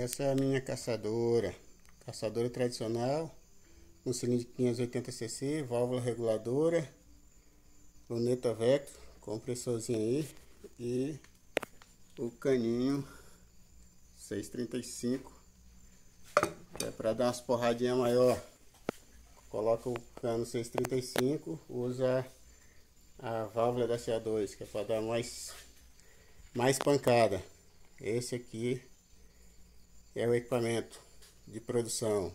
Essa é a minha caçadora, caçadora tradicional, um cilindro de 580cc, válvula reguladora, luneta Vector, compressorzinho aí e o caninho 635, que é para dar umas porradinhas maior. Coloca o cano 635, usa a válvula da CA2, que é para dar mais, mais pancada. Esse aqui é o equipamento de produção